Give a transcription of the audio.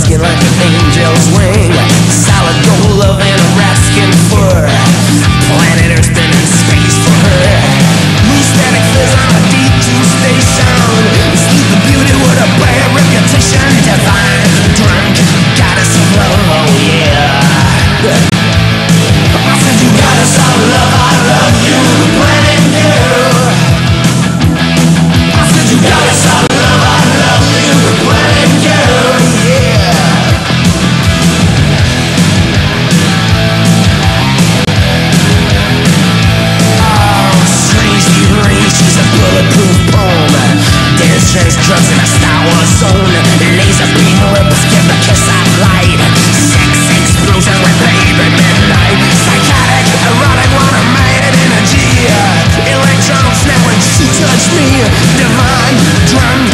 basket like an angel's wing. Solid gold love and drugs in a Star Wars zone. Laser beam ripples give the kiss of light. Sex explosion with baby midnight. Psychotic, erotic, wanna mad energy. Electrons now when she touch me. Divine, drunk,